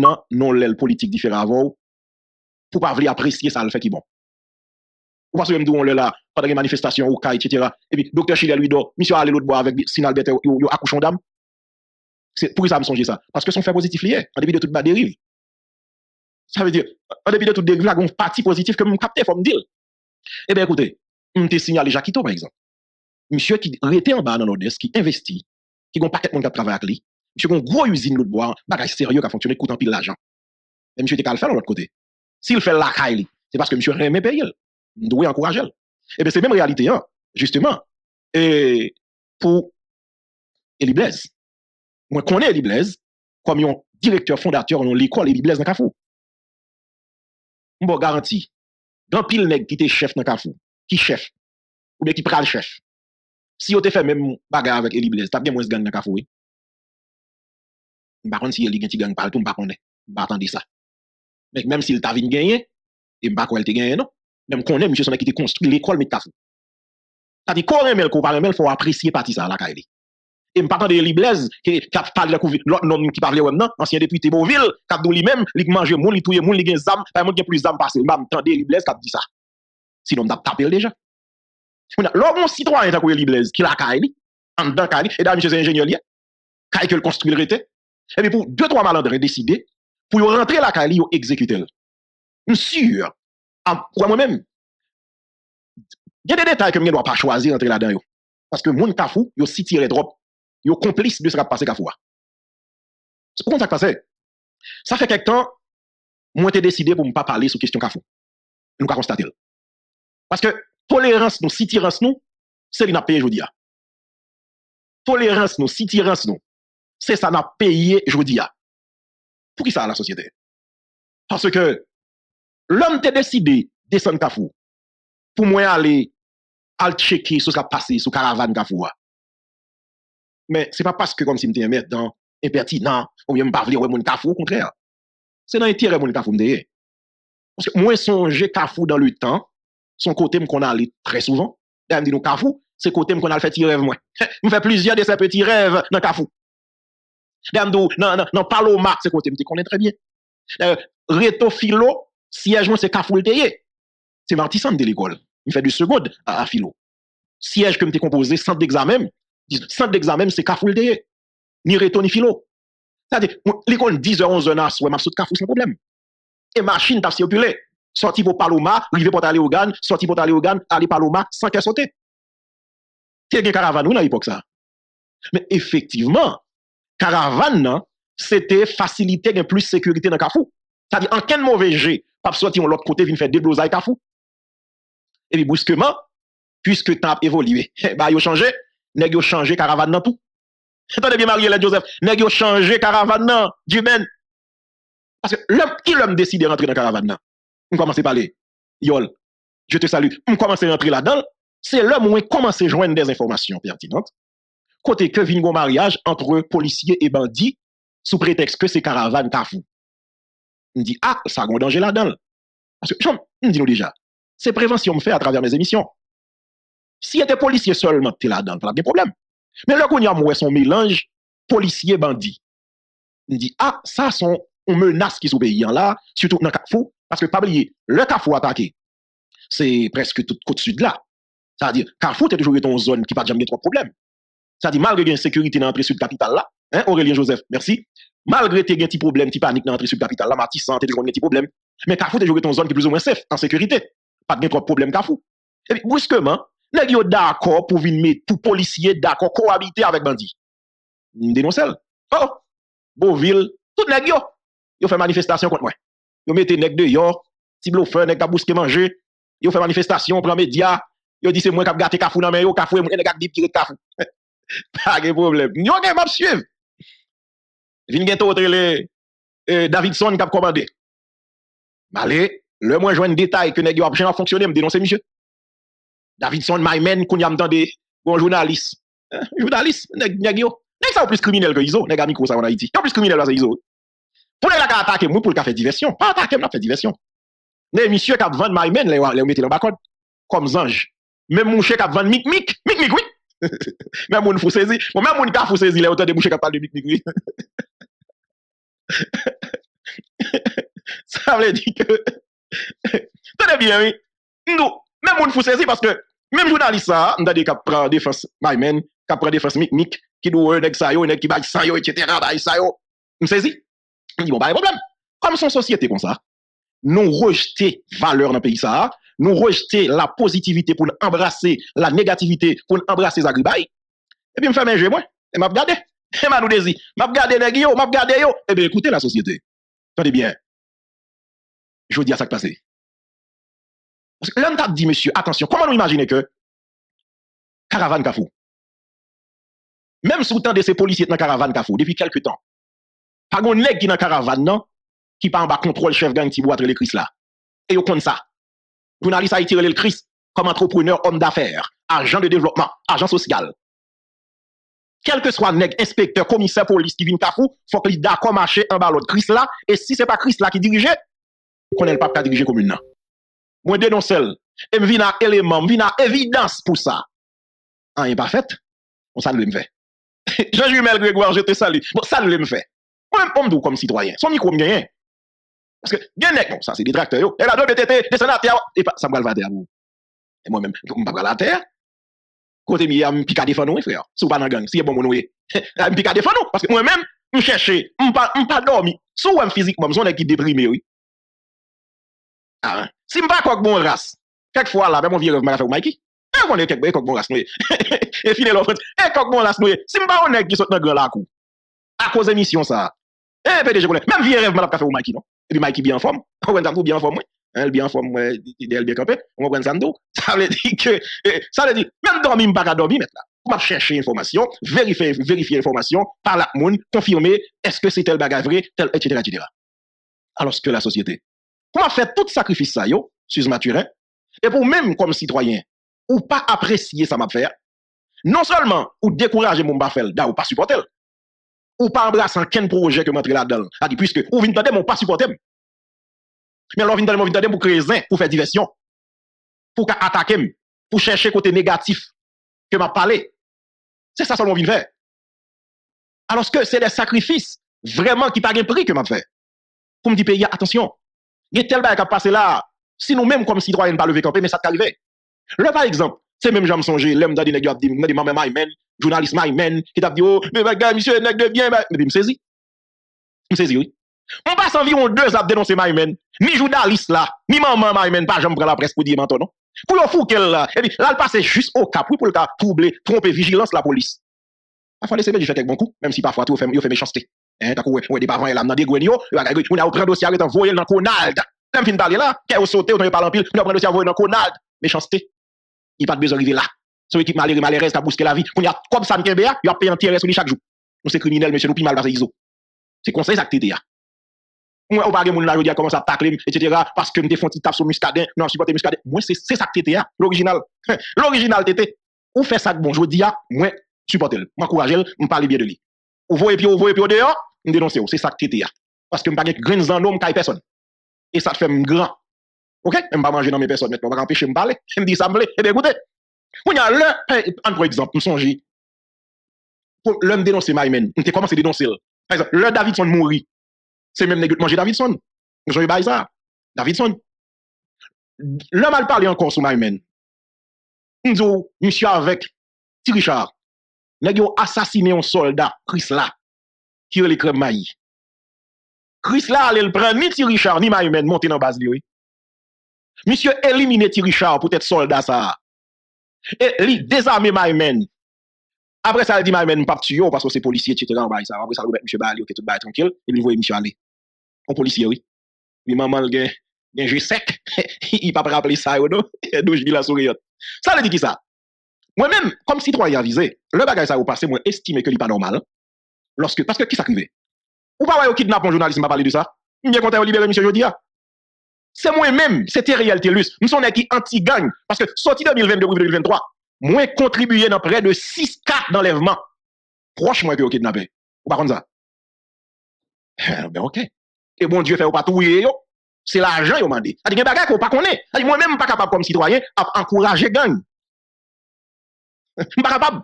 nan non lèl politik diferent avon pou pa vli apresye sa l fè ki bon. Ou pas yon mdou on lè la, pa dage manifestasyon ou ka, etc. E pi, doktor Chilè lui do, misyo ale lout bo avèk Sinalbet yo akouchon dam. Pou ki sa m sonje sa? Paske son fè pozitif liye, an debi de tout ba derive. Sa vè dir, an debi de tout derive la, goun pati pozitif ke m kapte fò m dil. E bè ekoute, m te sinyale Jakito, par exemple. Misyo ki rete an ba nan odes, ki investi, ki goun paket moun kap travè ak li, misyo goun gwo usine lout bo, bagay seryo ka fonksyonne koutan pil l'ajan. E misyo te kal fè l an Ndouwe ankourajel. Ebe se menm realite yon, justeman, e pou Eli Blaise. Mwen konen Eli Blaise, mi yon direktor fondateur yon l'ekol Eli Blaise nan Kafou. Mwen bo garanti, dan pil neg ki te chef nan Kafou, ki chef, ou be ki pral chef, si yo te fe menm baga avèk Eli Blaise, tap gen mwen se gang nan Kafou. Mwen Mbakon si yon li gen ti gang pal tou mbakon ne. Mbatan di sa. Mek menm si l ta vin genyen, e mbakon el te genyen non. Menm konen, msye son a ki te konstru l'ekol me ta fou. Ta di ko remel ko pa remel, fwa apresye pati sa la ka ele. E, e mpatan de li blez, ki ap pale la kouvi, lot non ki parle wèm nan, ansyen depute Boville, kap do li menm, li k manje moun, li touye moun, li gen zam, pa yon moun gen plus zam pase. Mbam tande li blez kap di sa. Sinon mdap tapel deja. Lò moun sitwa yon ta kouye li blez, ki la ka ele, an dan ka ele, e, e da msye se ingenyol ye, ka e ke l konstru l rete, e mi pou 2-3 malandre deside, pou yo rentre la ka ele, yo ekzekute l. Msye, Kwa mwen men, gen de detay ke mwen dwa pa chwazi rentre la den yo. Paske moun kafou, yo sitire drop, yo komplis de se kap pase kafou wa. Se pou kon sa kpase, sa fe kek tan, mwen te deside pou mwen pa pale sou kestyon kafou. Nou ka konstate l. Paske tolerans nou, sitirans nou, se li na peye jodi ya. Tolerans nou, sitirans nou, se sa na peye jodi ya. Pou ki sa la sosyete? Parce ke l'om te deside desen kafou pou mwen ale al cheke sou sa pase sou karavan kafou wa. Men se pa paske kom si mte emet dan impertinant ou mwen mbavle ou mwen kafou, kontre ya. Se nan etire mwen kafou mdeye. Mwen sonje kafou dan le tan, son kote m kon ale tre souvan. Ya mdi nou kafou, se kote m kon ale fe ti rev mwen. Mwen fe plizye de se peti rev nan kafou. Dèm do nan paloma, se kote m te konen tre bien. Reto filo, Siyej mwen se kafou lte ye. Se martisan de l'ekol. Mi fè du segod a filo. Siyej ke mte kompoze, sant d'examen, sant d'examen se kafou lte ye. Ni reto ni filo. L'ekol 10-11 nas, wè map sot kafou se problem. E machin taf si opule. Soti po paloma, rive pot ale ogan, soti pot ale ogan, ale paloma, san ke sote. Kè gen karavan ou nan epok sa? Men efektiveman, karavan se te fasilite gen plus sekurite nan kafou. Di, an ken mou veje, pap soti yon lot kote vin fè deblozay kafou. E bi bouskeman, pwiske tan ap evoliwe, ba yo chanje, neg yo chanje karavan nan tou. Etan de bi marye lè Joseph, neg yo chanje karavan nan, di men. Paske lèm, ki lèm deside rentre nan karavan nan? M komanse pale, yol, je te salu, m komanse rentre la dan, se lèm mwen komanse jwen des informasyon pertinant, kote ke vin mariage antre polisye e bandi, sou preteks ke se karavan kafou. M di, ah, sa gonde anje la dan. M di nou deja, se prevensyon m fè a traver mes emisyon. Si ete polisye solman te la dan, pa la gen problem. Men lè kon yon mwè son mélange, polisye bandi. M di, ah, sa son menas ki sou peyi an la, sütou nan kafou, paske pabliye, le kafou atake, se preske tout kote sud. Sa di, kafou te toujou yon zon ki pa djam gen tro problem. Sa di, malge gen sekurite nan apre sud kapital la, Aurélien Joseph, merci, Malgre te gen ti problem, ti panik nan antre sub kapital, la matisan, te gen ti problem, men Kafou te jogue ton zon ki plus ou mwen sef, an sekurite. Pat gen trop problem Kafou. E pi, bruskeman, neg yo d'akor pou vin me, pou polisye d'akor, kou habite avèk bandi. Denosel. Oh, Beauville, tout neg yo. Yo fè manifestasyon kont mwen. Yo mette neg de yo, ti blo fè, neg kabouske manje, yo fè manifestasyon, plan media, yo di se mwen kap gate Kafou nan men yo, Kafou e mwen, neg ak dip kire Kafou. pa gen problem. Nyon gen map suiv. Vin gen to otre le eh, Davidson kap komande. Male, le mwen jwen detay ke neg yo ap jen a fonksyonè m denonse misye. Davidson may men koun yam tan de bon jounalist. Eh, jounalist, neg, neg yo. Neg sa ou plus kriminel ke Izo, neg amikou sa wana iti. Yo plus kriminel wase Izo. Pou neg la ka atake mwen pou l ka fe diversyon. Pa atake m la fe diversyon. Neg misye kap vande Maymen le ou mette l an bakon. Kom zanj. Mem mouche kap vande Mik Mik. Mik Mik wik. Mè moun fou sezi, mè moun ka fou sezi lè otan de mouche kapal de mikmik wè. Sa vle di ke, tade bien wè, nou, mè moun fou sezi paske, mèm jounalist sa, mdade kap pran defans maymen, kap pran defans mikmik, ki nou wè nèk sayo, nèk ki bag sayo, etc., bay sayo, msezi, mdi bon bay problem, kom son sosyete kon sa, nous rejeter valeur dans le pays ça, nous rejeter la positivité pour embrasser la négativité, pour embrasser agribailles. Et puis, me fait manger moi, et m'a regardé. Et m'a nous désir. M'a regardé les m'a regardé yo. Eh bien, écoutez la société. Attendez bien. Je vous dis à ça que passé. L'homme t'a dit, monsieur, attention, comment nous imaginez que caravane Kafou, même sous temps de ces policiers dans caravane Kafou, depuis quelques temps, pas de nègre qui dans caravane, non, qui pas en bas contrôle chef gang qui boit le Christ là. Et vous compte ça. Journaliste a tiré le Christ comme entrepreneur, homme d'affaires, agent de développement, agent social. Quel que soit nèg, inspecteur, commissaire, police qui vient kafou, faut qu'il d'accord marché en bas l'autre Christ là. Et si c'est pas Christ là qui dirige, connaît le pape qui dirige commune là. Moi dénonce et me vient élément, me vient évidence pour ça. Ah, Rien pas fait. On salue me fait. Jean-Jumel Grégoire, je te salue. Bon, salue me fait. Moi, on me comme citoyen. Son micro me gagne. Parce que, bien nèg, bon, ça c'est des tracteurs, yo. Et la dobe tete, descend à terre, et pas, ça me va la terre, Et moi-même, je me pas la terre. Côté, mi, me pique à défendre, oui, frère. Si vous pas dans gang, si y'a bon mon oué. me pique à défendre, parce que moi-même, me chercher, me pas, me pas dormi. Si vous physiquement, me sont qui déprimé, oui. Ah, si me pas quoi bon race, quelquefois là, même mon vieux rêve, m'a eh, eh, fait Mikey. E konen kek be, e kok bon ras nouye. e finen lò fwens, e kok bon ras nouye. Si mba ou neg ki sot nan gre lakou, a koz emisyon sa. E pede je konen, mèm vie rev man ap kafe ou maki non. Et puis Mikey bien en forme. On va bien en forme. Elle bien en forme, elle bien campé. On va prendre ça Ça veut dire que ça veut dire même dormir pas dormir maintenant. On va chercher information, vérifier vérifier l'information par la monde, confirmer est-ce que c'est tel bagage vrai, tel etc. etc. Alors que la société pour faire tout sacrifice ça, yo, Suze Maturin, et pour même comme citoyen, ou pas apprécier ça m'a non seulement ou décourager mon bafel, da ou pas supporter, Ah, ou pas embrasse aucun projet que m'entrer là-dedans. dit puisque ou vient tenter mon pas supporter. Mais alors vient tenter, vient tenter pour créer zin, pour faire diversion. Pour attaquer, pour chercher côté négatif que m'a parlé. C'est ça seulement vient faire. Alors que c'est des sacrifices vraiment qui pas un prix que m'a fait. Pour me dire pays attention. Il y a tel bail qui a passé là, si nous-mêmes comme citoyens pas lever camper mais ça t'arrive. Le par exemple, Se menm jam sonje, lem da di neg yo ap di, mwen di mame may men, jounalist may men, ki tap di, oh, mwen vek da, misye, neg devyen, mwen di msezi. Msezi, oui. Mwen pas anviron 2 ap denonse may men, ni jounalist la, ni maman may men, pa jam pre la pres pou di e menton, non? Pou yo fou kel la, e bi, la l'pase jist au kap, pou l'ka trouble, trompe, vigilance la polis. Afan de sebe, di fete ek bon kou, menm si pafwa tou yo fe mechanste. Eh, takou we, we de bavan elam nan de gwen yo, mwen a ou pren dosya re tan voyel nan konald. Lem fin pale la, ke ou sote, ou tan yo palan pil, mwen a pren dosya voyel nan konald. Mechanste. Il pas de besoin d'arriver là. Son équipe malheureuse, malheureuse, a bousqué la vie. On y a comme ça, il a payé un tiers sur lui chaque jour. Nous, c'est criminel, monsieur, nous, mal dans ISO. C'est conseil, ça, que t'es Moi, on parle mon là, je comment ça tacler, etc., parce que nous défends tape sur muscadin, non, supporter muscadin. Moi, c'est ça que t'es l'original. L'original, t'étais. Ou fait ça, bon, je dis, moi, supporter, m'encourager, me parler bien de lui. Ou voyez, puis, vous voyez, puis, au dehors, me dénoncer, c'est ça que t'étais. Parce que je n'ai pas grains en homme, personne. Et ça fait grand. Ok? Je ne pas manger dans mes personnes maintenant. On va empêcher de me parler. Je me dis ça me plaît. Eh bien, écoutez. On a l'un, par exemple, je songe. L'homme dénoncer Maïmen. On commencé à dénoncer. Par exemple, le Davidson mourit. C'est même nègre manger Davidson. Je vais ça. Davidson. L'homme a parlé encore sur Maïmen. On dit, monsieur avec Thierry Richard. Nèg assassiné un soldat, Chris là, qui est le crème maïs? Chris là, il prend ni Thierry Richard, ni Maïmen, monter dans base oui. Misye elimine ti Richard pou tèt soldat sa. E li dezame Maymen. Apre sa li di Maymen mpap tuyo, pasko se polisye tete lan bay sa. Apre sa li bet msye bali, ok tout bay tranquil, e li voye misye ale. On polisye oui. Li maman l gen, gen je sek, i pap rappele sa yo do, doj di la souriyot. Sa li di ki sa. Mwen men, kom sitroyen avize, le bagay sa yo pase mwen estime ke li pa normal. Lorske, paske ki sa krive? Ou pa wè yo kidnap an jounalisme pa pale de sa? Mwen gen kontè yo libere misye jodi ya. Se mwen menm, se te realite lus. M son ek ki anti-gang. Paske soti 2022-2023, mwen kontribuye nan pre de 6 kat d'enlèvement. Proche mwen ki yo kidnapè. Ou pa kon za? Eh, ben ok. E bon dieu fè ou pa touye yo. Se la ajan yo mande. Adi gen bagay ko pa konè. Adi mwen menm pa kapab kom sitwayen ap ankouraje gang. M pa kapab.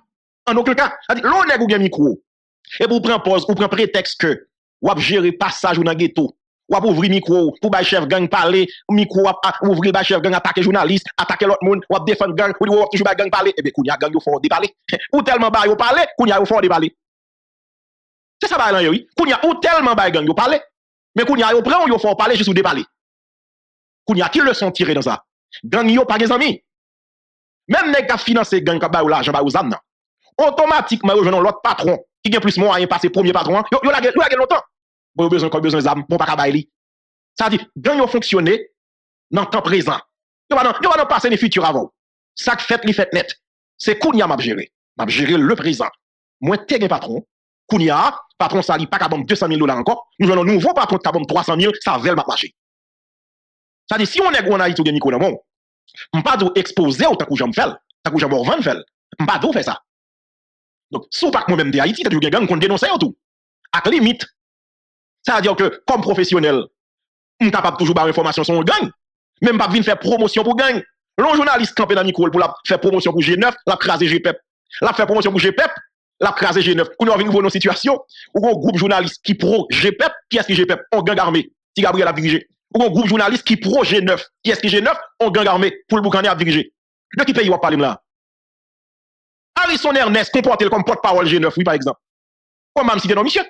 An okil ka. Adi lò neg ou gen mikro. E pou pren pose, ou pren pretext ke wap jere passage ou nan ghetto. Ou ap ouvri micro pour bay chef gang parler, micro ap ouvri bay chef gang attaquer journaliste, attaquer l'autre monde, ou défendre gang, ou ou toujours bay gang parler, eh bien kounya gang yo fort déparler. ou tellement bay yo parler, kounya yo fort déparler. C'est ça bay lan yo. Kounya ou tellement bay gang yo parler, mais kounya yo prend yo fort parler juste ou déparler. Kounya qui leçon tiré dans ça? Gang yo pas des amis. Même nèg qui financer gang qui bay ou l'argent bay ou zam nan. Automatiquement yo l'autre patron qui gagne plus moyen passer premier patron, yo yo la longtemps. Bon, besoin comme besoin d'armes? Pour pas li. Ça dit, gang yo fonctionner dans le temps présent. Yo va non passer les futurs avant. Ça fait li fait net. C'est Kounia m'a géré. M'a géré le présent. Moi t'es un patron. Kounia, patron ça li pas qu'à 200 000 dollars encore. Nous avons un nouveau patron qui a 300 000, ça va le marché. Ça dit si on est en Haïti ou gen micro dans mon, on pas exposer autant que j'en fais, tant que j'en vendre faire. On pas faire ça. Donc, si pas moi même de Haïti, t'as gang qu'on dénonce tout. À limite, ça veut dire que, comme professionnel, on capable toujours avoir information sur le gang. Même pas venir faire promotion pour gang. L'on journaliste campé dans micro pour faire promotion pour G9, la craser GPEP. La faire promotion pour GPEP, la craser G9. On a une nouvelle situation où un groupe journaliste qui pro GPEP, qui est-ce qui GPEP? On gang armé. Si Gabriel a dirigé. Ou un groupe journaliste qui pro G9, qui est-ce qui G9? On gang armé pour le boucané a dirigé. De qui pays on parle là? Harrison Ernest comporte comme porte-parole G9, oui, par exemple? Comment même citer non, monsieur?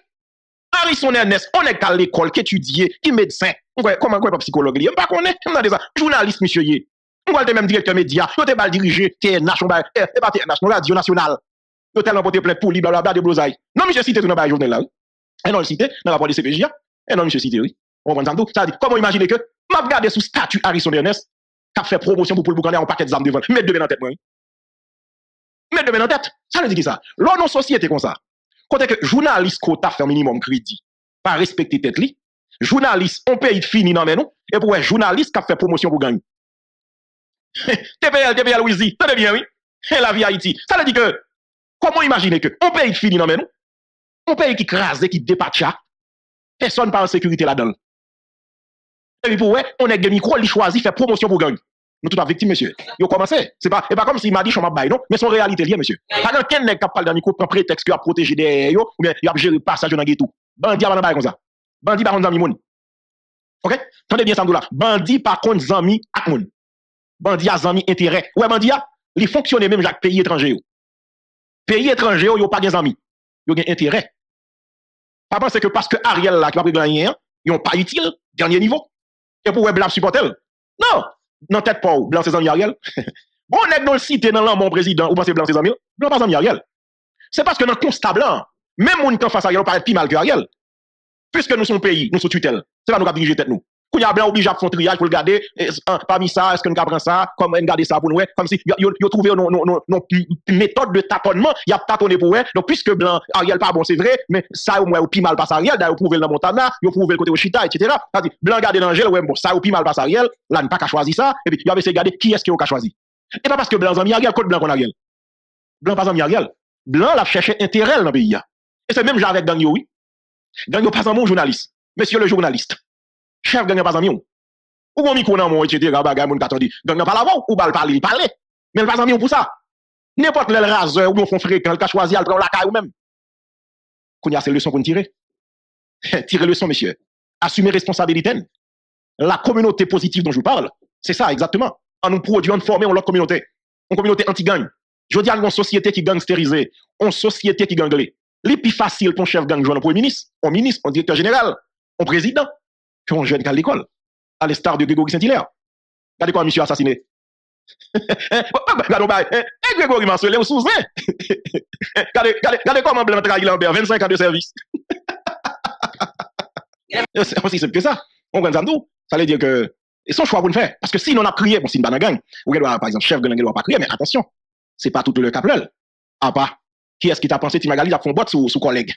Harrison Ernest, on est à l'école, qui étudiait, qui médecin. Comment quoi pas psychologue? Je ne pas connaître. Je ça. Journaliste, monsieur. Je même directeur média. Je ne eh, pas dirigé TNH, je pas TNH, Radio Nationale. Je tellement porté plainte pour lui, blablabla, de blosaille. Non, monsieur, cité tout dans la journée là. Et eh non, le cité, dans la rapport de CPJ. Et eh non, monsieur, cité, oui. On comprend ça tout. Ça dit, comment imaginer que, m'a regardé sous statut Harrison Ernest, qui a fait promotion pour le boucaner en paquet d'armes devant. Mets deux mains en tête, moi. Mets deux mains en tête. Ça veut dire qui ça? L'on société comme ça. Kote ke jounalist kota fè minimum kredi, pa respekte tet li, jounalist, on pe it fini nan men nou, e pou wè jounalist ka fè promosyon pou gangi. TPL, TPL, Wizi, tè de bien, oui, e la vi Haiti. Sa le di ke, komon imagine ke, on pe it fini nan men nou, on pe it ki krasè, ki depatcha, person pa an sekurite la dan. E pou wè, on e geni kwa li chwazi fè promosyon pou gangi. Nous tout pas victime, monsieur. Yo commencé. C'est? Pas, et pas comme s'il m'a dit, je m'en non? Mais son réalité liée, monsieur. Pas dans quel n'est capable d'un micro, prend prétexte qu'il a protégé des yo, ou bien il a géré le passage dans le ghetto. Bandi a pas comme ça. Bandi par contre moun. OK? Tendez bien ça là. Bandi par contre zami ak moun. Bandi a zami intérêt. Ouais, bandi a, il fonctionne même pays étranger yo. Pays étranger yo, yo pas des amis. Yo gen intérêt. Pas penser que parce que Ariel là qui va prendre rien, ils pas utile, dernier niveau. Et pour blanc supporter. Non, nan tet pa ou, blan se zanmi a riel. bon, nek nou site nan lan bon prezident, ou pan se blan se zanmi yo, blan pa zanmi a riel. Se paske nan konsta blan, men moun kan fasa a riel, ou paret pi mal ke a riel. Piske nou son peyi, nou son tutel, se pa nou ka dirije tet nou. Y a blanc obligé à faire triage pour le garder, parmi ça, est-ce que nous prendre ça, comme garder ça pour nous, comme si y a trouvé une méthode de tâtonnement, y a tâtonné pour. Donc, puisque blanc, Ariel pas bon, c'est vrai, mais ça au moins, au plus mal passe Ariel, d'ailleurs, prouvé dans Montana, il prouvé le côté au Chita, etc. Blanc garder dans gel, ouais, bon, ça au plus mal passe Ariel, là, n'a pas qu'à choisir ça, et puis, y avait essayé de regarder qui est-ce qui a choisi. Et pas parce que blanc, en Ariel, code blanc qu'on Ariel. Blanc pas en Ariel. Blanc, l'a cherché intérêt dans le pays. Et c'est même avec Gang oui. Gang pas un bon journaliste. Monsieur le journaliste. Chef gang pas un Ou? Bon micro dans mon, etc. Bagay, moun katandi. Gang pas la ou bal parler, il parler. Mais pas un pour ça? N'importe quel raseur ou bon fond fréquent, il a choisi, il prend la caille ou même. Qu'on y a ces leçons pour nous tirer. tirer leçon, monsieur. Assumer responsabilité. La communauté positive dont je vous parle, c'est ça, exactement. En nous produisant, former l'autre communauté. Une communauté anti-gang. Je veux dire, une société qui gangsterisée, une société qui ganglée. Les plus facile pour chef gang jouer un premier ministre, un ministre, un directeur général, un président, qu'on jeune qu'à l'école, à l'instar de Grégory Saint-Hilaire. Regardez quoi, monsieur assassiné. Eh, oh, ah, et eh, eh, Grégory Mansoué, vous vous souvenez Regardez comment Blanc trahi Lambert, 25 ans de service. C'est aussi simple que ça. On gagne ça Ça veut dire que et son choix pour le faire. Parce que si on a crié, bon, si on a gang, ou doit, par exemple, chef de gang, doit pas crier, mais attention, c'est pas tout le capleur. À ah, part, qui est-ce qui t'a pensé Timagali a font botte sous, sous collègue?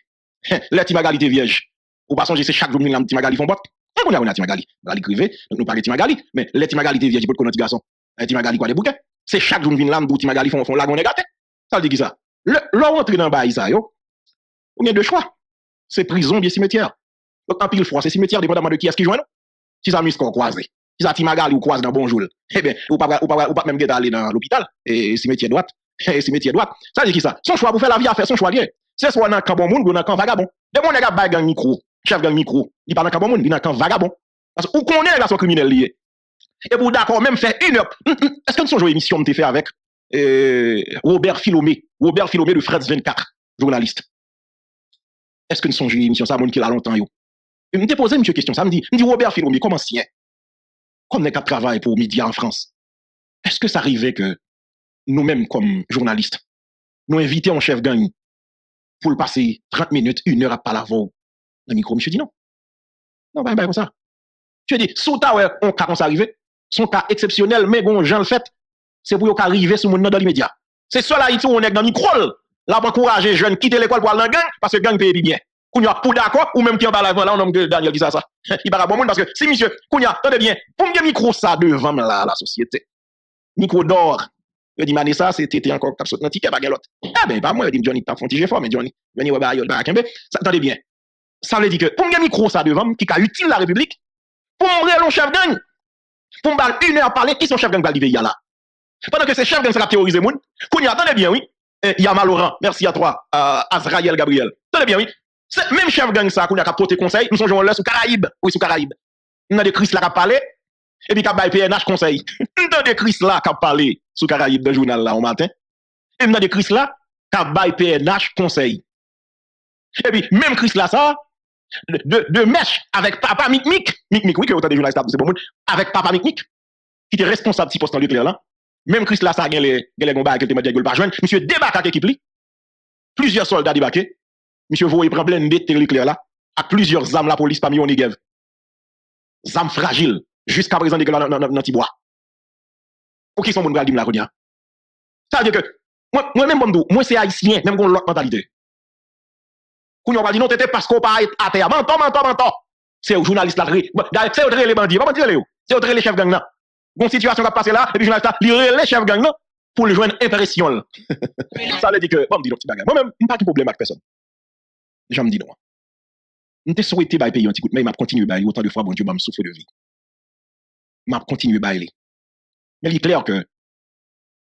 Les Timagali t'es vierge. Ou pas songer, c'est chaque jour, Timagali font botte. Et on a un Timagali. Gali crivé, donc nous parlons Timagali. Mais les Timagali vierges, pour connaître garçon. Les Timagali quoi des bouquets? C'est chaque jour, une lame, pour Timagali font, font la gonne gâté. Ça dire qui ça? Le, rentre dans le bail, ça, yo. On a deux choix. C'est prison, bien cimetière. Donc, en pile fois, c'est cimetière, dépendamment de qui est-ce qui joue, non? Si ça qu'on croise. Si ça Timagali ou croise dans bonjour. Eh bien, ou pas, ou pas, ou pas même dans l'hôpital. Et cimetière droite. Et cimetière droite. Ça dit qui ça? Son choix pour faire la vie à faire son choix. C'est soit dans camp bon monde ou dans camp vagabond. De mon gars bail gang micro. Chef gang micro, il parle dans monde, il dans vagabond. Parce que ou connaît la criminelle lié. Et pour d'accord même faire une heure. Hum, hum, est-ce que nous sommes joué émission que fait avec? Robert Philomé, Robert Philomé de Freds 24, journaliste. Est-ce que nous sommes joué émission? Ça monde qui l'a longtemps yo. Et me posé une question, ça me dit, dit Robert Philomé comment sien Comme n'est qu'à travail pour médias en France. Est-ce que ça arrivait que nous-mêmes comme journalistes nous invitons un chef gang pour le passer 30 minutes, une heure à parler avant le micro. Monsieur dit non. Non, ben, ben, comme ça. Je dis, sous ta ouais, on cas ça arrivé, son cas exceptionnel, mais bon, j'en le fait, c'est pour qu'il arriver sur mon nom dans l'immédiat. C'est ça là, où on est dans le micro, là, pour encourager jeunes quitter l'école pour aller dans gang, parce que gang paye bien. Qu'on y a pour d'accord, ou même qui en parle avant, là, on que Daniel dit ça, ça. Il parle bon monde, parce que si monsieur, qu'on a, attendez bien, pour me micro ça devant là, la société. Micro d'or, je dis, mané ça, c'était encore cap saute dans ticket, pas l'autre. Ah ben, pas moi, je dis, Johnny, t'as fonti, j'ai fort, mais Johnny, Johnny, ouais, bah, y'a pas kembe. Attendez bien. Ça veut dire que, pour me micro ça devant, qui a utile la République, pour me le chef gang, pour me une heure parler, qui sont chef gang arriver là? Pendant que ces chefs gang ça a terrorisé moun, qu'on y attendez bien, oui. Il y a Malorant, merci à toi, euh, Azraël Gabriel. Attendez bien, oui. C'est même chef gang ça, qu'on a porté conseil, nous sommes là sous Caraïbes, oui, sous Caraïbes. Nous avons des Chris là qui parlé, et puis qui a PNH conseil. Nous avons des Chris là qui parlé sous Caraïbes de journal là au matin. Et nous avons des Chris là qui a PNH conseil. Et puis, même Chris là, ça, de, de, de mèche avec papa Mikmik, Mikmik, oui, que vous avez vu la c'est bon, avec papa Mikmik, qui était responsable de ce poste en nucléaire là. Même Chris Lassa a gagné les combats avec le témoin de par joindre. Monsieur débarque avec l'équipe Plusieurs soldats débarqués. Monsieur Voye prend plein de nucléaire là. À plusieurs armes la police parmi eux, on y Zam fragile. Jusqu'à présent, dégueulasse dans Tibois. Pour qui sont mon bras, la Ça veut dire que, moi-même, moi, moi c'est haïtien, même qu'on l'autre mentalité. Kou nyon pa di non tete pasko pa ate ya. Mantan, mantan, mantan. Se yo jounalist la tre. Se yo tre le bandi. Maman dire le yo. Se yo tre le chef gang nan. Gon situasyon ka pase la, epi jounalist la li re le chef gang nan pou le jwen impresyon. Sa le di ke, bon mdi nou ti bagay. Mwen men, mpa ki problem ak person. Jan mdi nou. Mte souwete bay pe yon ti kout, men map kontinu bay li. Otan de fwa bon diyo mba msoufre de vi. Map kontinu bay li. Men li kler ke,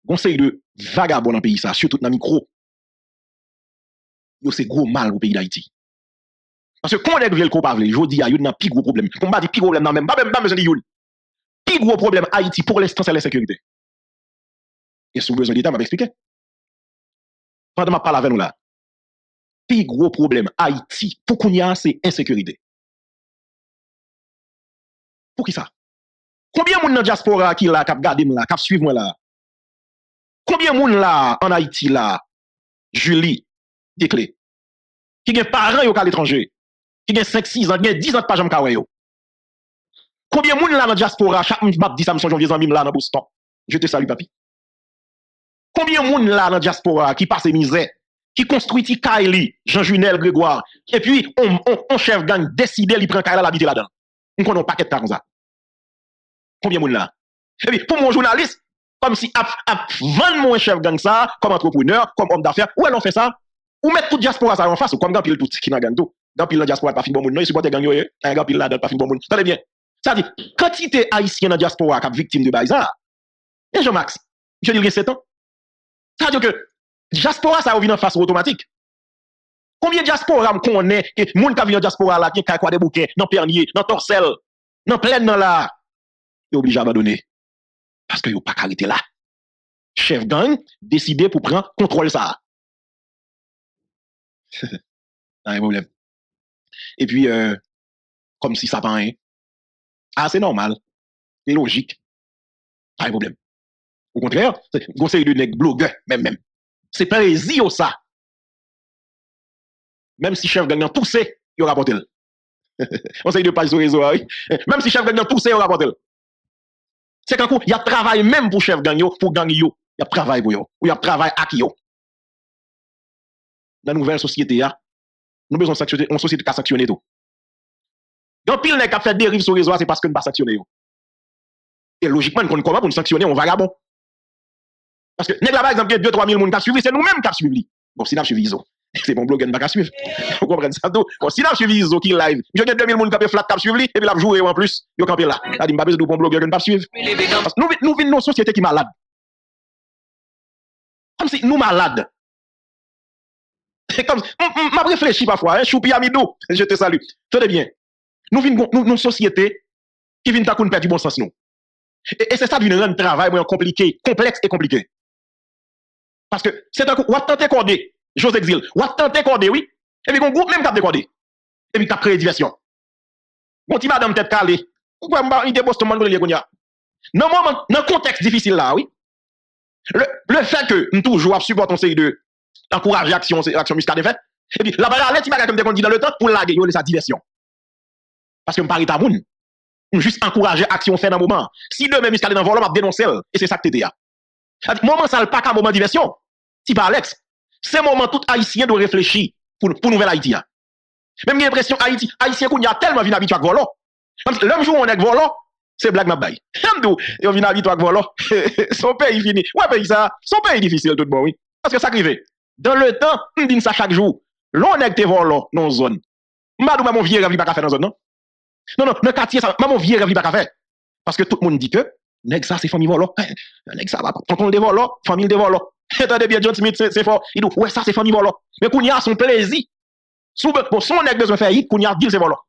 gon se yon vagabon an peyi sa, sou tout nan mikro, yo c'est gros mal au pays d'Haïti. Parce que quand les veulent qu'on parle, je dis, il y a un plus gros problème. On va dire plus gros problème, non, même pas besoin de yon. Plus gros problème Haïti pour l'instant, c'est la sécurité. Et sous besoin d'État, m'a expliqué. Pendant ma parle avec nous là, plus gros problème Haïti pour qu'on y a, c'est insécurité. Pour qui ça? Combien de monde dans la diaspora qui là, qui gardé là, qui suivent moi là? Combien de monde là, en Haïti là, Julie, déclé, qui a parents yo à l'étranger, qui a 5, 6 ans, qui a 10 ans pas jamais kawe yo. Combien monde là dans la diaspora, chaque m'a dit ça, me son janvier amis là dans Boston. Je te salue, papi. Combien monde là dans la diaspora qui passe misère, qui construit Kaili, Jean-Junel, Grégoire, et puis on, on, on chef gang décide, il prend Kaila l'habiter là-dedans. On connaît un paquet de comme ça. Combien monde là? Et puis, pour mon journaliste, comme si vendre mon chef gang ça, comme entrepreneur, comme homme d'affaires, où elle fait ça? Ou mettre tout diaspora ça en face, ou comme pile tout qui n'a gang tout. Gampil la diaspora pas fin bon monde, non, il supporte gang yo, hein, gampil là pas fin bon monde. Tenez bien. Ça dit, quantité haïtien dans diaspora qui victime de Baïsa, et Jean-Max, je dis 7 ans. Ça veut dire que diaspora ça revient en face automatique. Combien de diaspora me connaît, et moun qui vient en diaspora là, qui a quoi des bouquets, dans Pernier, dans Torcel, dans plein dans là, est obligé d'abandonner. Parce que a pas arrêté là. Chef gang décidé pour prendre contrôle ça. Pas un problème. Et puis, euh, comme si ça pas rien. Ah, c'est normal. C'est logique. Pas un problème. Au contraire, conseil de nègre blogueur, même, même. C'est plaisir ça. Même si chef gagnant poussé, il aura porté. Conseil de page sur réseau, oui. Même si chef gagnant poussé, il aura porté. C'est qu'un coup, il y a travail même pour chef gagnant, pour gagner Il y a travail pour yo. Ou il y a travail à qui yo nan nouvel sosyete ya, nou bezon saksyone, on sosyete ka saksyone tou. Yon pil nek ap fè deriv sou rezo a, se paske nou pa saksyone yo. E logikman, kon koma pou nou saksyone, on vagabon. Paske, nek la ba exemple, 2-3 mil moun kap suivi, se nou menm kap suivi li. Bon, si nan suivi zo. Se bon blog en baka suiv. Ou kompren sa do. Kon si nan suivi zo ki live, yo gen 2000 moun kapè flat kap suiv li, epi la pjou rewan plus, yo kapè la. A di mba bezou do bon blog yo gen pap suiv. Nou vin nou sosyete ki malade. Kom si nou malade. Comme, m'a réfléchi parfois, hein, choupi amidou, je te salue. Tenez bien. Nous vivons nous, nous société qui vient à perdre du bon sens nous. Et, et c'est ça vient rendre travail compliqué, complexe et compliqué. Parce que c'est un coup, ou a tenté cordé, j'ose exil, ou a tenté cordé, oui, et puis on groupe même cap décordé. Et puis cap créé diversion. Bon, ti madame tête calée. Pourquoi m'a idée poste monde le? Dans moment, dans contexte difficile là, oui. Le, le fait que nous toujours supporter une série de encourager action action muscade fait. Et puis la bagarre ti bagarre comme dit dans le temps pour laguer sa diversion. Parce que me parle ta moun. Juste encourager action fait dans moment. Si demain muscade dans volant m'a dénoncer et c'est ça que t'étais là. Moment ça pas qu'un moment diversion. Si par Alex, c'est moment tout haïtien de réfléchir pour pour nouvelle Haïti. Même j'ai l'impression Haïti, haïtien qu'on y a tellement venu habitué avec volant. L'homme joue on est volant, c'est blague ma baille. M'dou, yo vient habitué avec volant. Son pays fini. Ouais pays ça, son pays difficile tout bon oui. Parce que ça arrive. Dan le tan, m din sa chak jou. Lon neg te von lon, non zon. Madou maman vie rev li baka fe nan zon, non? Non, non, nan katye sa, maman vie rev li baka fe. Paske tout moun di ke, neg sa se fami von lon. Eh, neg sa va, tonton de von lon, fami de von lon. Etade biye John Smith, se fon. Idou, wè sa se fami von lon. Men koun ya son plezi. Soube, bon, son neg bezwen fe yi, koun ya dil se von lon.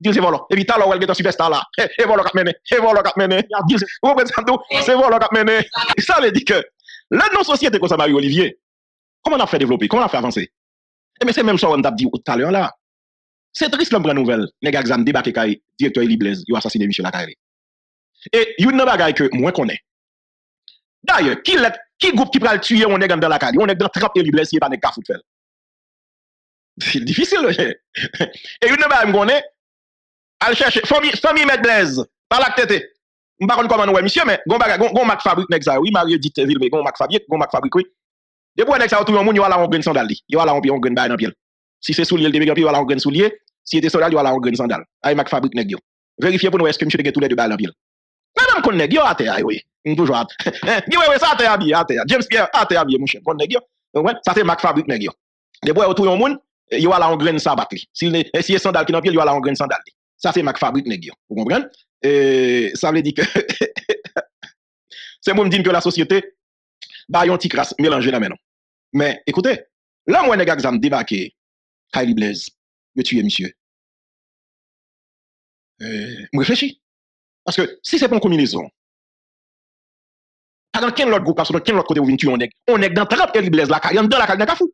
Dil se von lon. Ebi ta lò wèl getan superstar la. E eh, eh, von lò kap mene, e von lò kap mene. Ya dil se, wè prezantou, se von lò kap mene. Sa ve di ke, lè non sosyete kon sa Marie Olivier. Comment on a fait développer? Comment on a fait avancer? Et mais c'est même ça qu'on a dit tout à l'heure là. C'est triste la nouvelle. Les gars exam débarqué kay directeur Eli Blaise, ils ont assassiné Michel Akaire. Et une bagaille que moi connais. D'ailleurs, qui let, qui groupe qui pral tuer on est dans la carie, on est dans trappe Eli Blaise, il pas de ka faire. C'est difficile. Et une bagaille me connais. Al chercher famille famille Med Blaise, par la tête. Je ne sais pas comment nous, monsieur, mais gon bagaille, gon Mac Fabrique, nèg ça, oui, Mario Ditteville, mais gon Mac Fabrique, gon Mac Fabrique, oui. Depuis nek ça tout le monde yo la on grain sandal li. Yo la on on grain bail dans. Si c'est soulier le début yo la on grain soulier, si était sandal yo la on grain sandal. Ay Mac fabrique yo. Vérifiez pour nous est-ce que monsieur tous les deux balles dans. Madame kon nek yo oui. Toujours ça. James Pierre à terre mon yo. Ouais, ça c'est Mac fabrique nek yo. Depuis le monde il a la en graine sabat. Si si est sandal qui dans il a sandal li. Ça c'est Mac fabrique nèg Vous comprenez? Et ça veut dire que c'est moi me que la société ba yon ti kras mélanger nan menon. Men, écoutez, là moi nèg exam débarqué Kylie Blaze, yo tué monsieur. Euh, me réfléchis. Parce que si c'est pas une combinaison, pas dans quel autre groupe, dans quel autre côté vous venez tuer on nèg. On nèg dans trap Kylie Blaze la Kylie dans la Kylie kafou.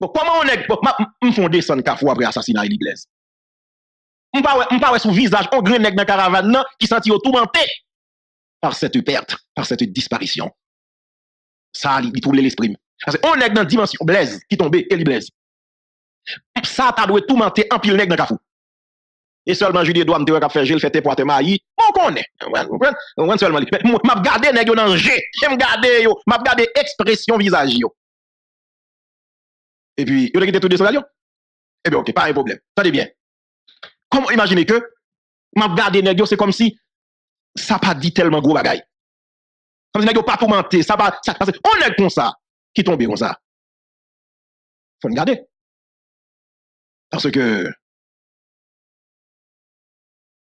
Bon, comment on nèg m'font descendre kafou après assassinat Kylie Blaze. M'pa m'pa sous visage on grand nèg dans caravane nan qui senti yo tourmenté. Par cette perte, par cette disparition. Ça, il trouble l'esprit. Parce qu'on est dans dimension Blaise qui tombait, Eli Blaise. Ça, t'as dû tourmenter en pile nèg dans Kafou. Et seulement Julie doit me dire qu'a fait Gilles fait pour te maï. On connaît. On seulement. M'a gardé nèg yo dans G. J'aime garder yo, m'a gardé expression visage. Et puis, il a tout descendre Eh bien, ok, pas un problème. Attendez bien. Comment imaginer que, m'a regardé nèg c'est comme si, sa pa di telman gro bagay. Kom se nèk yo pa fomante, sa pa, sa pa se, on nèk kon sa, ki tombe kon sa. Fon gade. Parce ke,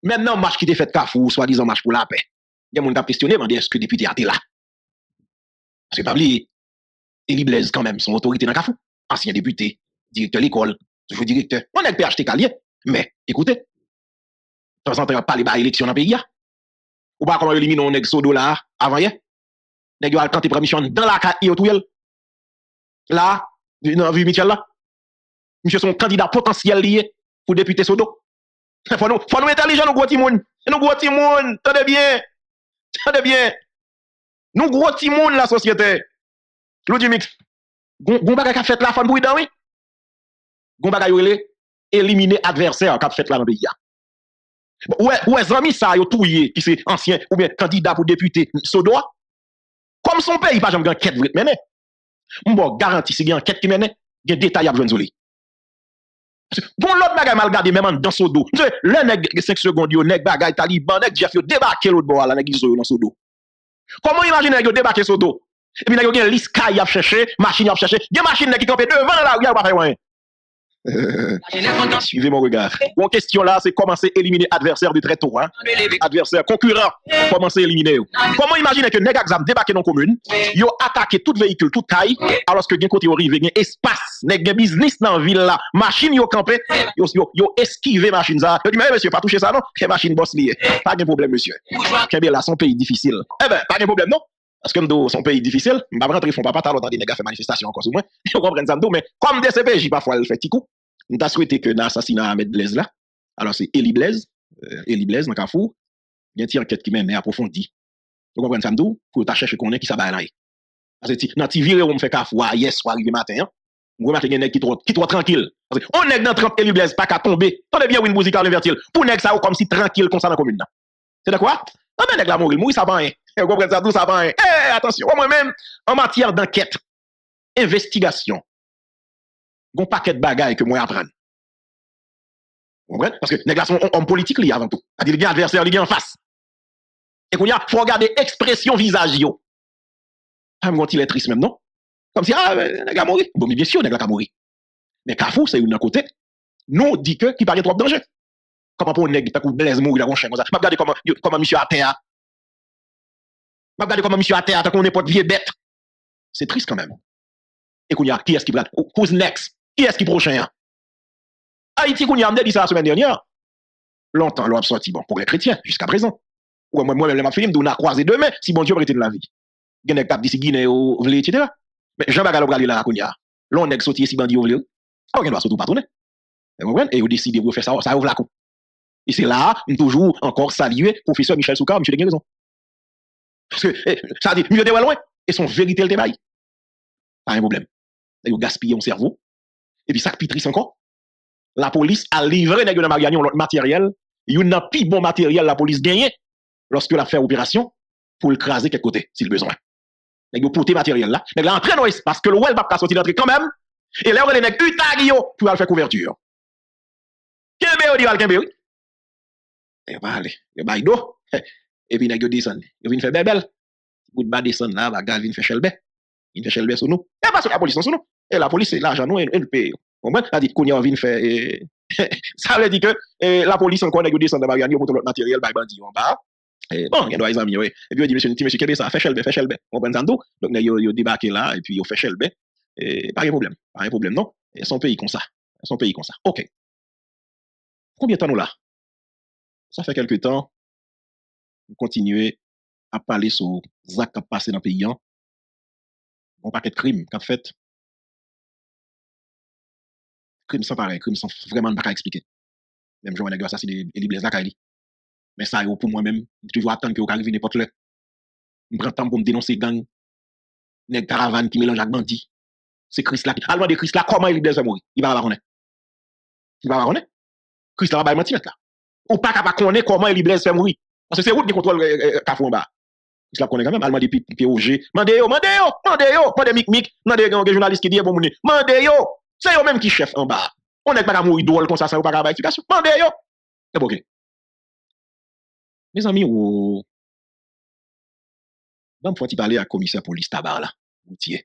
men nan mach ki te fet kafou, swa dizan mach pou la pe, gen moun tap kwestyonem an de eske depute ate la. Parce que Pabli, Eli Blaise quand même, son autorité dans Kafou, ancien député, directeur de l'école, toujours directeur, on est PHT Calier, mais écoutez, de temps en temps, pas les élection dans le pays, Ou pas comment éliminer un nèg sodo là, avant hier. Nèg yo al tenter mission dans la caille tout Là, dans vie Michel là. Monsieur son candidat potentiel lié pour député sodo. Faut nous, faut nous intelligents, nous gros timoun. Nous gros timoun, tenez bien. Tenez bien. Nous gros timoun la société. L'audio mix. Gon bagay ka fait la femme bouidan oui? Gon bagay yo éliminer adversaire qu'a fait la dans pays. Ou e zami sa yo touye ki se ansyen ou bien kandida pou depute so doa? Kom son peyi pa jom gen ket vret mene. Mbo garanti se gen ket ki mene, gen detay ap jwen zoli. Bon lot bagay mal gade menman dan so do. Mse, le neg 5 sekondi yo, neg bagay taliban, neg Jeff yo debake lout bo ala neg izo yo nan so do. Koman imagine neg yo debake so do? E pi neg yo gen lis kay ap cheshe, masin ap cheshe, gen masin neg ki kampe devan la ou ya wapay wanyen. Suivez mon regard. Bon question là, c'est commencer à éliminer adversaire de très tôt. Hein? Adversaire, concurrent, commencer à éliminer. Comment imaginer que nèg exam débarqué dans la commune, yo attaqué tout véhicule, toute taille, alors que gen côté arrivé, gen espace, nèg gen business dans ville là, machine yo campé, yo, yo, yo esquivé machine ça. Yo dit, mais monsieur, pas toucher ça non, que machine boss lié. Pas de problème monsieur. bien là, son pays difficile. Eh ben, pas de problème non? Parce que son pays difficile, je ne vais pas rentrer, ils font pas pas longtemps des nègres manifestation encore sous moi. Ils comprennent ça, mais comme DCPJ parfois le fait petit coup, Nous avons souhaité que l'assassinat Ahmed Blaise là, alors c'est Eli Blaise, euh, Eli Blaise dans Carrefour, il y a une enquête qui même est approfondie. Vous comprenez ça, pour vous chercher qu'on est qui s'abat là. Parce que dans TV, on fait Carrefour, ah, yes, ou arrivé matin, hein? Vous remarquez qu'il y a qui trop, qui trop tranquille. Parce que oh, on est dans 30 Eli Blaise, pas qu'à tomber. Tendez bien, une musique à l'invertil. Pour nèg ça, comme si tranquille, comme ça dans la commune. C'est de quoi? Non, mais nèg la mourir, mourir, ça va rien. Vous comprenez ça, tout ça va rien. Eh, attention, moi-même, en matière d'enquête, investigation, un paquet de bagailles que moi apprendre. Vous comprenez? Parce que les gars sont hommes politiques avant tout. C'est-à-dire, il y a adversaire, il y a en face. Et qu'on y a, faut regarder expression visage, yo. Ah, mais il est triste même, non? Comme si, ah, les gars mourir. Bon, mais bien sûr, les gars mourir. Mais Carrefour, c'est une côté. Nous, dit que, qui paraît trop danger. Comment pour un nègre, t'as blaise mourir, on chien comme ça. Je regarder comment, comment monsieur a terre. Je regarder comment monsieur a terre, t'as qu'on est pas de vieux bête. C'est triste quand même. Et qu'on y a, qui est-ce qui va? Who's next? Qui est-ce qui prochain? Hein? Haïti, qu'on y a dit ça la semaine dernière. Longtemps, l'on a sorti, bon, pour les chrétiens, jusqu'à présent. Ou moi, moi-même, je on a croisé demain, si bon Dieu été de la vie. A des d'ici Guinée, etc. Mais Jean Bagal a là, qu'on y a. L'on est sorti si bandi ou vle. Ah, on doit surtout. Et on décide de faire ça, ça ouvre la coupe. Et c'est là, toujours encore saluer professeur Michel Soukar, monsieur de. Parce que, eh, ça dit, mieux de loin, et son vérité le débat. Pas un problème. Il a gaspillé mon cerveau. Et puis, ça pitris encore. La police a livré nèg n'a gagné l'autre matériel. Il y a plus bon matériel la police gagne lorsque la fait opération pour le craser quelque côté, s'il besoin. Nèg porter matériel là. Nèg la entré dans parce que le well pas sortir d'entrée quand même. Et là les nèg utag yo pour aller faire couverture. Kembe on dit al kembe. Et va aller, il va do. Et puis nèg yo descend. Yo vinn faire bebel. Bout ba descend là, va gal vinn faire chelbe. Il fait chelbe sur nous. Et parce que la police sur nous. Et la police, l'argent nous, elle paye. Au moins, elle dit qu'on y a envie de faire. ça veut dire que la police, encore, elle descend de Marianne, elle monte l'autre matériel, elle bandit en bas. Et bon, il doit les amis, oui. Et puis, il dit, monsieur, monsieur, Québec, ça, fait chelbe, fait chelbe. On prend Donc, il débarqué là, et puis, il fait chelbe. Et pas de problème. Pas de problème, non. Et son pays comme ça. Son pays comme ça. OK. Combien de temps nous là? Ça fait quelques temps, nous continuons à parler sur Zach qui a passé dans le pays. On paquet de crimes qu'a fait crime sans pareil, crime sans vraiment pas expliquer. Même jour, on a assassiné Eli Blaise Lakaili. Mais ça, pour moi-même, je toujours attendre que vous arrive n'importe là. Je prends temps pour me dénoncer gang, nèg caravane qui mélange avec bandit. C'est Chris là. Allemand de Chris là, comment Eli Blaise va mourir? Il va pas connaître. Il va. Chris là va pas mentir là. Ou pas capable connaître comment Eli Blaise mourir. Parce que c'est route qui contrôle Kafou en bas. Chris là connaît quand même. Allemand de POG. Mande yo, mande yo, mande yo, mande Mick Mick, mande yo, journaliste qui dit bon moun. Mande yo, Se yo menm ki chef an ba. On ek baka mou idol kon sa sa yo baka ba eksplikasyon. Mande yo. E boke. Me zami ou... Dam fwa ti pale a komiser polis tabar la. Goutier.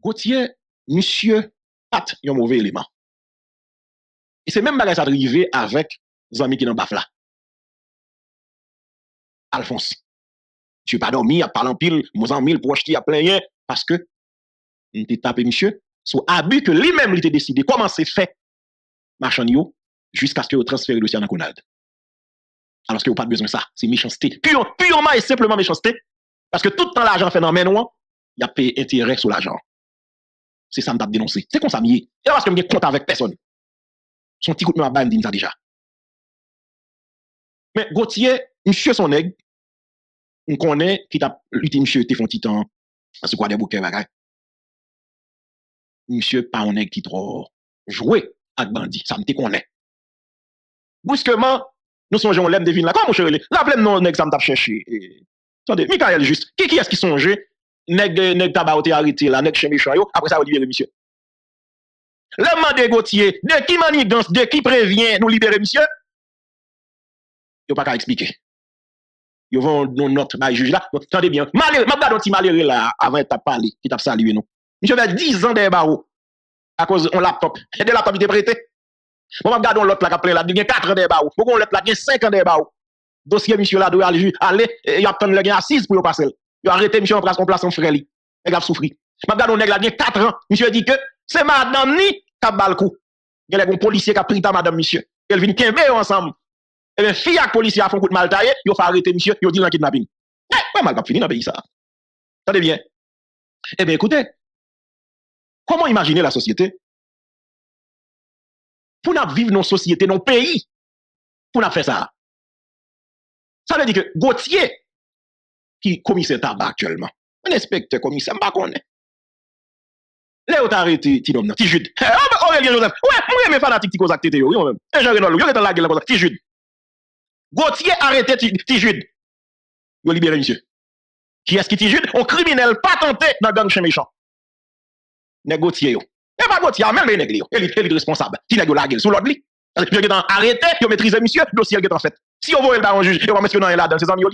Goutier, misye pat yon mouve eleman. E se menm bagay sa drive avèk zami ki nan baf la. Alphonse. Tu pa don mi ap palan pil, mou zan mil proche ki ap plenye, paske on t'a tapé monsieur, sur abus que lui-même il était décidé comment c'est fait, marchand jusqu'à ce que vous transférez le dossier à Conald. Alors que vous pas besoin de ça, c'est méchanceté. Pure, purement et simplement méchanceté, parce que tout le temps l'argent fait dans il y a payé intérêt sur l'argent. C'est ça que je dénoncer. C'est comme ça. C'est parce que je compte avec personne. Son petit coup de main dit ça déjà. Mais Gauthier, monsieur son aigle, on connaît qui t'a lutté monsieur, t'es font titan, parce quoi des bouquets, bagaille Monsye pa onen ki tro jwè ak bandi. Sa mte konen. Bouskeman, nou sonje on lem devine la. Kwa monsye rele? La plem non neg sa mtap chèche. Sande, Mikael Just, ki ki eski sonje neg, euh, neg taba ote harite la, neg chèmè chanyo, apre sa olivere monsye. Lèman de Gauthier, de ki manigans, de ki previen nou libere monsye? Yo pa ka eksplike. Yo van nou not bay juj la. Tande bien, malere, mabda don ti malere la avan tap pale, ki tap salye nou. Michel fait 10 ans derrière barreau à cause d'un laptop. Et de laptop, il était prêté. Moi, je regarde l'autre là, après là, il y a 4 ans derrière barreau. Pourquoi l'autre là, il y a 5 ans derrière barreau. Dossier, monsieur là, doit aller, il a obtenu le gain assise pour passer. Il a arrêté, monsieur, en place, en place, en frère. Il a souffri. Je regarde l'autre là, il y a 4 ans. Monsieur dit que c'est madame ni qui a le coup. Il y a un policier qui a pris ta madame, monsieur. Elle vient qu'un ensemble. Et bien, fille avec policier a fait un coup de mal taillé, il faut arrêter, monsieur, il dit dans kidnapping. Eh, pas mal, pas fini dans le pays ça. Attendez bien. Eh bien, écoutez, Comment imaginer la société Pour nous vivre dans société, dans pays, pour nous faire ça. Ça veut dire que Gauthier, qui est commissaire tabac actuellement, un inspecteur commissaire, je ne sais pas. Là, tu arrêté Tidom, Tijude. Eh, oh, oh, Aurélien Joseph, ouais, moi, mes fanatiques, Ticosac, actes oui, moi-même. Et eh, Jean-Renaud, il y a la gueule, Tijude. Gauthier arrêté Tijude. Yo libéré monsieur. Qui est-ce qui Tijude? Un criminel patenté dans le gang chez méchant. négocier yo. Et pas Gauthier, même les nègres, élite, élite responsable. Qui nègre la gueule sous l'autre lit. Parce que arrêté, qui maîtrise monsieur, dossier qui est en fait. Si on voit le baron juge, on va mettre e dans là dans ses amis